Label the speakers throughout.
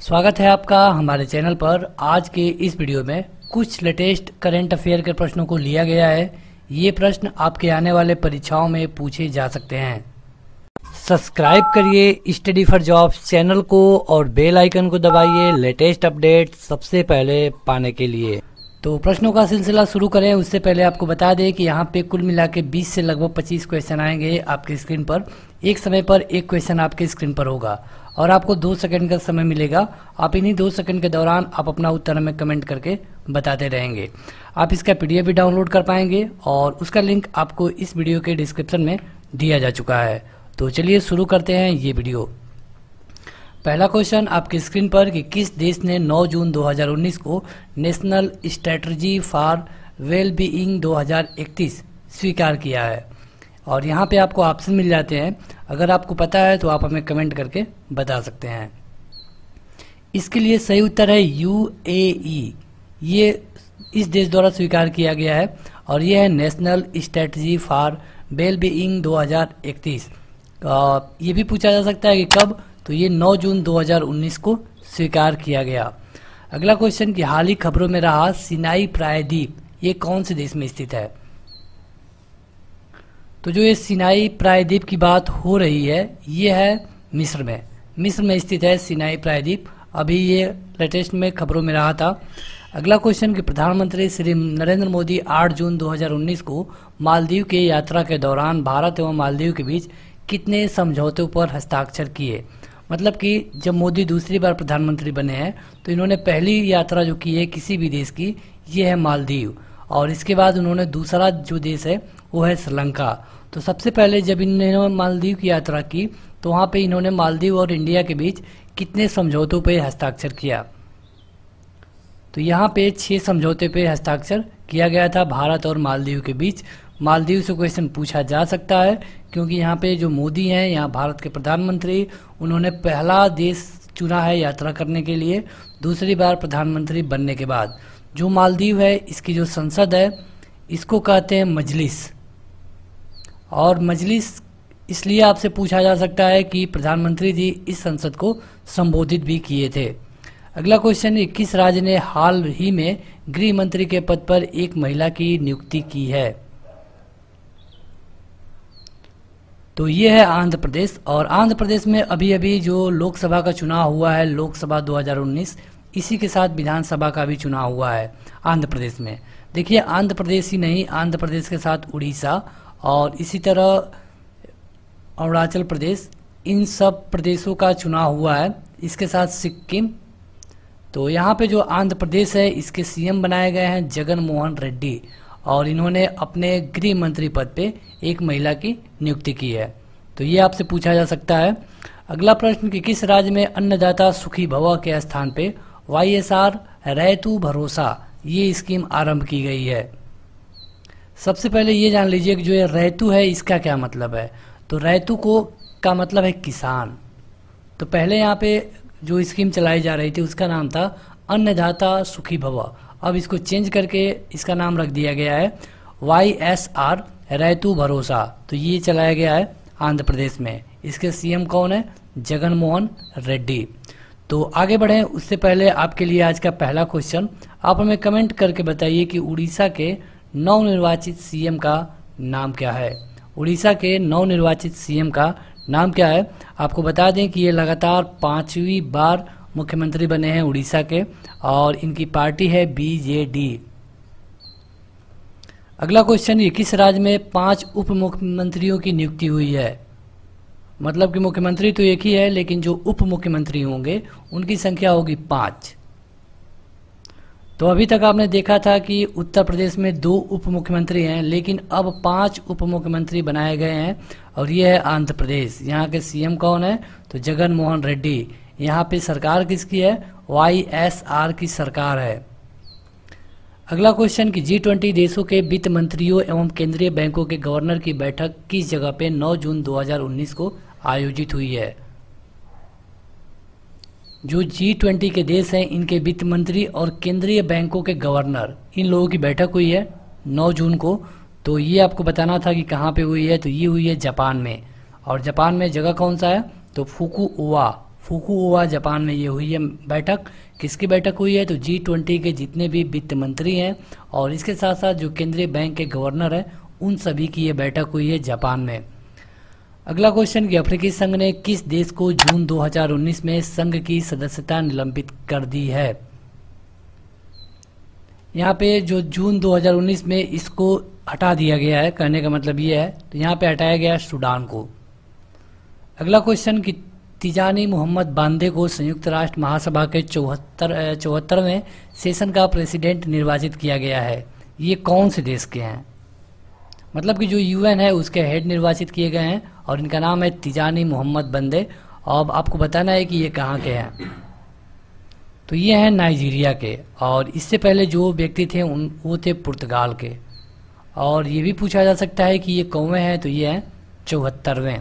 Speaker 1: स्वागत है आपका हमारे चैनल पर। आज के इस वीडियो में कुछ लेटेस्ट करंट अफेयर के प्रश्नों को लिया गया है। ये प्रश्न आपके आने वाले परीक्षाओं में पूछे जा सकते हैं। सब्सक्राइब करिए स्टडी फॉर जॉब्स चैनल को और बेल आइकन को दबाइए लेटेस्ट अपडेट सबसे पहले पाने के लिए। तो प्रश्नों का सिलसिला शुरू करें। उससे पहले आपको बता दें कि यहाँ पे कुल मिला के बीस से लगभग पच्चीस क्वेश्चन आएँगे आपके स्क्रीन पर। एक समय पर एक क्वेश्चन आपके स्क्रीन पर होगा। और आपको दो सेकंड का समय मिलेगा। आप इन्हीं दो सेकंड के दौरान आप अपना उत्तर हमें कमेंट करके बताते रहेंगे। आप इसका पीडीएफ भी डाउनलोड कर पाएँगे और उसका लिंक आपको इस वीडियो के डिस्क्रिप्शन में दिया जा चुका है। तो चलिए शुरू करते हैं ये वीडियो। पहला क्वेश्चन आपकी स्क्रीन पर कि किस देश ने 9 जून 2019 को national strategy for well being 2031 स्वीकार किया है? और यहाँ पे आपको ऑप्शन मिल जाते हैं। अगर आपको पता है तो आप हमें कमेंट करके बता सकते हैं। इसके लिए सही उत्तर है यू ए ई ये इस देश द्वारा स्वीकार किया गया है और ये है national strategy for well being 2031 ये भी पूछा जा सकता है कि कब? तो ये 9 जून 2019 को स्वीकार किया गया। अगला क्वेश्चन कि हाल ही खबरों में रहा, सिनाई प्रायद्वीप, ये कौन से देश में स्थित है? तो जो ये सिनाई प्रायद्वीप की बात हो रही है, ये है मिस्र में। मिस्र में स्थित है सिनाई प्रायद्वीप। अभी ये लेटेस्ट में खबरों में रहा था। अगला क्वेश्चन कि प्रधानमंत्री श्री नरेंद्र मोदी 8 जून 2019 को मालदीव के यात्रा के दौरान भारत एवं मालदीव के बीच कितने समझौतों पर हस्ताक्षर किए? मतलब कि जब मोदी दूसरी बार प्रधानमंत्री बने हैं तो इन्होंने पहली यात्रा जो की है किसी भी देश की, ये है मालदीव। और इसके बाद उन्होंने दूसरा जो देश है, वो है श्रीलंका। तो सबसे पहले जब इन्होंने मालदीव की यात्रा की तो वहाँ पे इन्होंने मालदीव और इंडिया के बीच कितने समझौतों पे हस्ताक्षर किया? तो यहाँ पे छह समझौते पे हस्ताक्षर किया गया था भारत और मालदीव के बीच। मालदीव से क्वेश्चन पूछा जा सकता है, क्योंकि यहाँ पे जो मोदी हैं, यहाँ भारत के प्रधानमंत्री, उन्होंने पहला देश चुना है यात्रा करने के लिए, दूसरी बार प्रधानमंत्री बनने के बाद। जो मालदीव है, इसकी जो संसद है, इसको कहते हैं मजलिस। और मजलिस, इसलिए आपसे पूछा जा सकता है कि प्रधानमंत्री जी इस संसद को संबोधित भी किए थे। अगला क्वेश्चन किस राज्य ने हाल ही में गृह मंत्री के पद पर एक महिला की नियुक्ति की है। तो ये है आंध्र प्रदेश, और आंध्र प्रदेश में अभी अभी जो लोकसभा का चुनाव हुआ है, लोकसभा 2019 इसी के साथ विधानसभा का भी चुनाव हुआ है आंध्र प्रदेश में। देखिए, आंध्र प्रदेश ही नहीं, आंध्र प्रदेश के साथ उड़ीसा और इसी तरह अरुणाचल प्रदेश, इन सब प्रदेशों का चुनाव हुआ है। इसके साथ सिक्किम तो यहाँ पे जो आंध्र प्रदेश है, इसके सीएम बनाए गए हैं जगन मोहन रेड्डी और इन्होंने अपने गृह मंत्री पद पे एक महिला की नियुक्ति की है। तो ये आपसे पूछा जा सकता है, अगला प्रश्न कि किस राज्य में अन्नदाता सुखी भवा के स्थान पे वाई एस आर रैतु भरोसा, ये स्कीम आरंभ की गई है। सबसे पहले ये जान लीजिए कि जो ये रैतु है, इसका क्या मतलब है? तो रैतु को, का मतलब है किसान। तो पहले यहाँ पे जो स्कीम चलाई जा रही थी, उसका नाम था अन्नदाता सुखी भवा। अब इसको चेंज करके इसका नाम रख दिया गया है वाई एस आर रैतु भरोसा। तो ये चलाया गया है आंध्र प्रदेश में। इसके सीएम कौन है? जगन मोहन रेड्डी। तो आगे बढ़ें। उससे पहले आपके लिए आज का पहला क्वेश्चन आप हमें कमेंट करके बताइए कि उड़ीसा के नवनिर्वाचित सीएम का नाम क्या है। उड़ीसा के नवनिर्वाचित सीएम का नाम क्या है? आपको बता दें कि ये लगातार पांचवी बार मुख्यमंत्री बने हैं उड़ीसा के और इनकी पार्टी है बीजेडी अगला क्वेश्चन ये किस राज्य में पाँच उप मुख्यमंत्रियों की नियुक्ति हुई है? मतलब कि मुख्यमंत्री तो एक ही है, लेकिन जो उप मुख्यमंत्री होंगे, उनकी संख्या होगी पाँच। तो अभी तक आपने देखा था कि उत्तर प्रदेश में दो उप मुख्यमंत्री हैं, लेकिन अब पाँच उप मुख्यमंत्री बनाए गए हैं, और ये है आंध्र प्रदेश। यहाँ के सीएम कौन है? तो जगन मोहन रेड्डी। यहाँ पे सरकार किसकी है? वाई एस आर की सरकार है। अगला क्वेश्चन कि जी ट्वेंटी देशों के वित्त मंत्रियों एवं केंद्रीय बैंकों के गवर्नर की बैठक किस जगह पे 9 जून 2019 को आयोजित हुई है। जो जी ट्वेंटी के देश हैं, इनके वित्त मंत्री और केंद्रीय बैंकों के गवर्नर, इन लोगों की बैठक हुई है 9 जून को। तो ये आपको बताना था कि कहाँ पे हुई है तो ये हुई है जापान में। और जापान में जगह कौन सा है? तो फुकू ओवा फुकुओवा जापान में ये हुई है बैठक। किसकी बैठक हुई है? तो जी ट्वेंटी के जितने भी वित्त मंत्री हैं और इसके साथ साथ जो केंद्रीय बैंक के गवर्नर हैं, उन सभी की ये बैठक हुई है जापान में। अगला क्वेश्चन कि अफ्रीकी संघ ने किस देश को जून 2019 में संघ की सदस्यता निलंबित कर दी है? यहाँ पे जो जून 2019 में इसको हटा दिया गया है, कहने का मतलब ये है तो यहाँ पे हटाया गया सूडान को। अगला क्वेश्चन कि तिजानी मोहम्मद बांदे को संयुक्त राष्ट्र महासभा के चौहत्तर, चौहत्तरवें सेशन का प्रेसिडेंट निर्वाचित किया गया है। ये कौन से देश के हैं? मतलब कि जो यूएन है, उसके हेड निर्वाचित किए गए हैं और इनका नाम है तिजानी मोहम्मद बंदे। और आपको बताना है कि ये कहाँ के हैं। तो ये हैं नाइजीरिया के और इससे पहले जो व्यक्ति थे, उन, वो थे पुर्तगाल के। और ये भी पूछा जा सकता है कि ये कौवें हैं तो ये हैं चौहत्तरवें।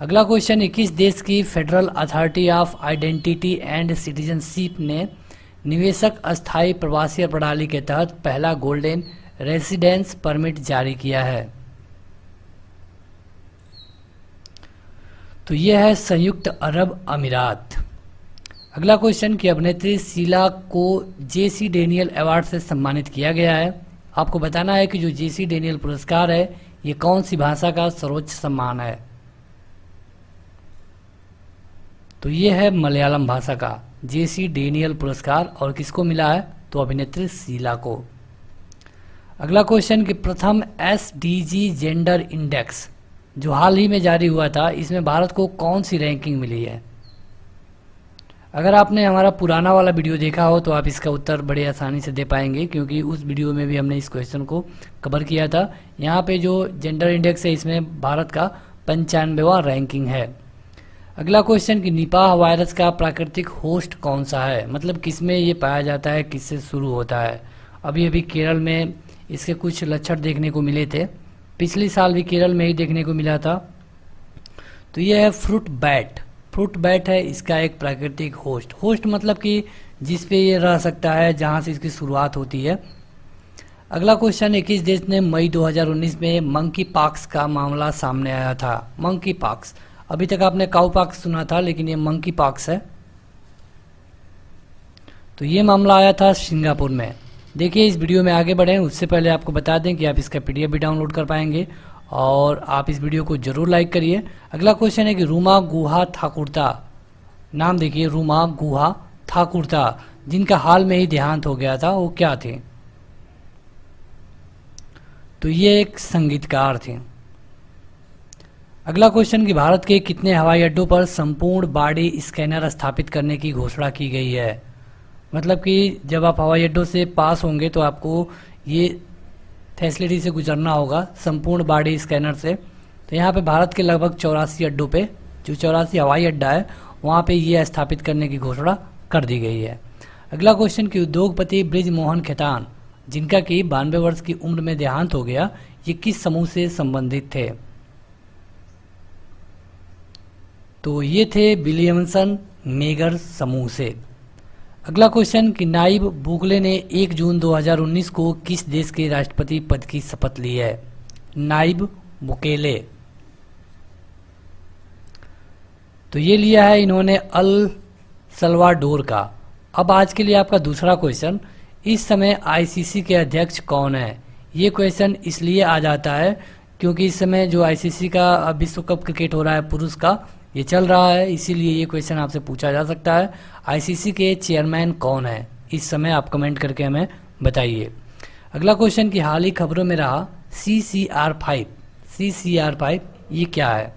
Speaker 1: अगला क्वेश्चन इक्कीस देश की federal authority of identity and citizenship ने निवेशक, अस्थायी प्रवासी प्रणाली के तहत पहला गोल्डन रेसिडेंस परमिट जारी किया है। तो यह है संयुक्त अरब अमीरात। अगला क्वेश्चन की अभिनेत्री शीला को जेसी डेनियल अवार्ड से सम्मानित किया गया है। आपको बताना है कि जो जेसी डेनियल पुरस्कार है, ये कौन सी भाषा का सर्वोच्च सम्मान है? तो ये है मलयालम भाषा का जेसी डेनियल पुरस्कार और किसको मिला है? तो अभिनेत्री शीला को। अगला क्वेश्चन कि प्रथम S D G gender index जो हाल ही में जारी हुआ था, इसमें भारत को कौन सी रैंकिंग मिली है? अगर आपने हमारा पुराना वाला वीडियो देखा हो तो आप इसका उत्तर बड़े आसानी से दे पाएँगे, क्योंकि उस वीडियो में भी हमने इस क्वेश्चन को कवर किया था। यहाँ पे जो जेंडर इंडेक्स है, इसमें भारत का पंचानवेवा रैंकिंग है। अगला क्वेश्चन कि निपाह वायरस का प्राकृतिक होस्ट कौन सा है? मतलब किसमें ये पाया जाता है, किससे शुरू होता है? अभी अभी केरल में इसके कुछ लक्षण देखने को मिले थे। पिछले साल भी केरल में ही देखने को मिला था। तो यह है फ्रूट बैट। फ्रूट बैट है इसका एक प्राकृतिक होस्ट। होस्ट मतलब कि जिस पे ये रह सकता है, जहाँ से इसकी शुरुआत होती है। अगला क्वेश्चन है किस देश ने मई 2019 में मंकी पाक्स का मामला सामने आया था। Monkeypox. अभी तक आपने काउ पाक्स सुना था, लेकिन ये मंकी पाक्स है। तो ये मामला आया था सिंगापुर में। देखिए, इस वीडियो में आगे बढ़े उससे पहले आपको बता दें कि आप इसका पीडीएफ भी डाउनलोड कर पाएँगे और आप इस वीडियो को ज़रूर लाइक करिए। अगला क्वेश्चन है कि रूमा गुहा ठाकुरता, नाम देखिए, रूमा गुहा ठाकुरता, जिनका हाल में ही देहांत हो गया था, वो क्या थे? तो ये एक संगीतकार थे। अगला क्वेश्चन कि भारत के कितने हवाई अड्डों पर संपूर्ण बॉडी स्कैनर स्थापित करने की घोषणा की गई है? मतलब कि जब आप हवाई अड्डों से पास होंगे तो आपको ये फैसिलिटी से गुजरना होगा, संपूर्ण बॉडी स्कैनर से। तो यहाँ पे भारत के लगभग चौरासी अड्डों पे, जो चौरासी हवाई अड्डा है, वहाँ पे ये स्थापित करने की घोषणा कर दी गई है। अगला क्वेश्चन कि उद्योगपति ब्रिज मोहन खेतान, जिनका कि बानवे वर्ष की उम्र में देहांत हो गया, ये किस समूह से संबंधित थे? तो ये थे विलियमसन मेगर समूह से। अगला क्वेश्चन, कि नाइब बुकले ने 1 जून 2019 को किस देश के राष्ट्रपति पद की शपथ ली है? नाइब बुकेले तो ये लिया है इन्होंने अल सलवाडोर का। अब आज के लिए आपका दूसरा क्वेश्चन, इस समय आईसीसी के अध्यक्ष कौन है? ये क्वेश्चन इसलिए आ जाता है क्योंकि इस समय जो आईसीसी का विश्व कप क्रिकेट हो रहा है पुरुष का ये चल रहा है, इसीलिए ये क्वेश्चन आपसे पूछा जा सकता है। आईसीसी के चेयरमैन कौन है? इस समय आप कमेंट करके हमें बताइए। अगला क्वेश्चन की हाल ही खबरों में रहा C C R five C C R five ये क्या है?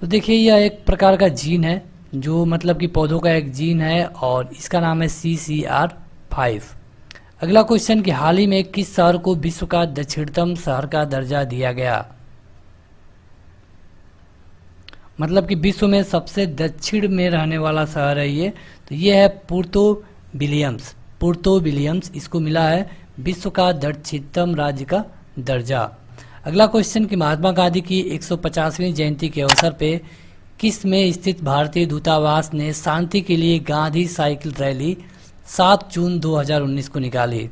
Speaker 1: तो देखिए, यह एक प्रकार का जीन है, जो मतलब कि पौधों का एक जीन है, और इसका नाम है सी सी आर फाइव अगला क्वेश्चन कि हाल ही में किस शहर को विश्व का दक्षिणतम शहर का दर्जा दिया गया? मतलब कि विश्व में सबसे दक्षिण में रहने वाला शहर है ये तो ये है पुर्तो विलियम्स। पुर्तो विलियम्स, इसको मिला है विश्व का दक्षिणतम राज्य का दर्जा। अगला क्वेश्चन कि महात्मा गांधी की 150वीं जयंती के अवसर पे किसमें स्थित भारतीय दूतावास ने शांति के लिए गांधी साइकिल रैली 7 जून 2019 को निकाली?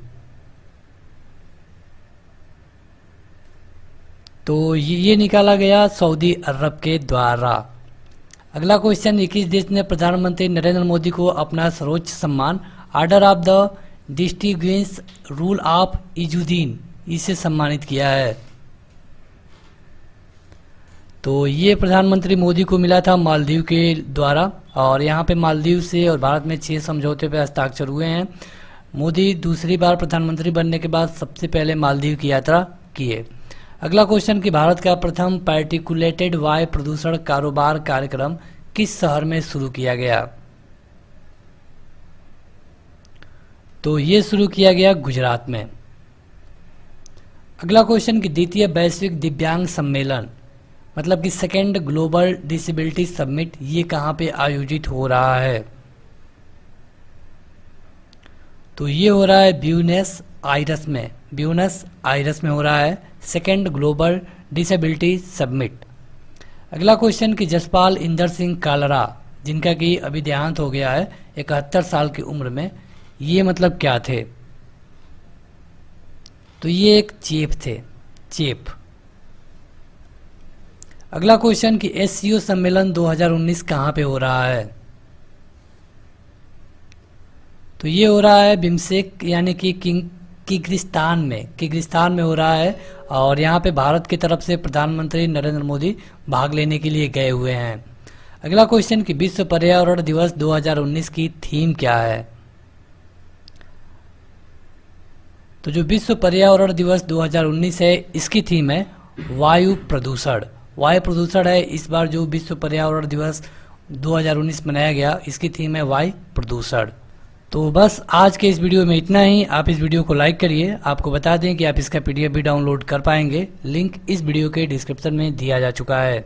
Speaker 1: तो ये निकाला गया सऊदी अरब के द्वारा। अगला क्वेश्चन इक्कीस देश ने प्रधानमंत्री नरेंद्र मोदी को अपना सर्वोच्च सम्मान order of the distinguished rule of Izzuddin इसे सम्मानित किया है। तो ये प्रधानमंत्री मोदी को मिला था मालदीव के द्वारा, और यहाँ पे मालदीव से और भारत में छह समझौते पे हस्ताक्षर हुए हैं। मोदी दूसरी बार प्रधानमंत्री बनने के बाद सबसे पहले मालदीव की यात्रा किए। अगला क्वेश्चन कि भारत का प्रथम पार्टिकुलेटेड वायु प्रदूषण कारोबार कार्यक्रम किस शहर में शुरू किया गया? तो ये शुरू किया गया गुजरात में। अगला क्वेश्चन कि द्वितीय वैश्विक दिव्यांग सम्मेलन मतलब कि सेकेंड ग्लोबल डिसेबिलिटी समिट ये कहाँ पे आयोजित हो रहा है? तो ये हो रहा है ब्यूनेस आयरस में, ब्यूनस आयरस में हो रहा है। सेकेंड ग्लोबल डिसेबिलिटी सबमिट अगला क्वेश्चन कि जसपाल इंदर सिंह कालरा, जिनका कि अभी देहांत हो गया है, इकहत्तर साल की उम्र में, ये मतलब क्या थे? तो ये एक चेप थे। चेप। अगला क्वेश्चन कि एस सम्मेलन 2019 कहाँ पे हो रहा है? तो ये हो रहा है बिमसेक यानी कि किंग किर्गिस्तान में किर्गिस्तान में हो रहा है और यहाँ पे भारत की तरफ़ से प्रधानमंत्री नरेंद्र मोदी भाग लेने के लिए गए हुए हैं। अगला क्वेश्चन कि विश्व पर्यावरण दिवस 2019 की थीम क्या है? तो जो विश्व पर्यावरण दिवस 2019 है, इसकी थीम है वायु प्रदूषण। वायु प्रदूषण है, इस बार जो विश्व पर्यावरण दिवस 2019 मनाया गया, इसकी थीम है वायु प्रदूषण। तो बस आज के इस वीडियो में इतना ही। आप इस वीडियो को लाइक करिए। आपको बता दें कि आप इसका पीडीएफ भी डाउनलोड कर पाएँगे। लिंक इस वीडियो के डिस्क्रिप्शन में दिया जा चुका है।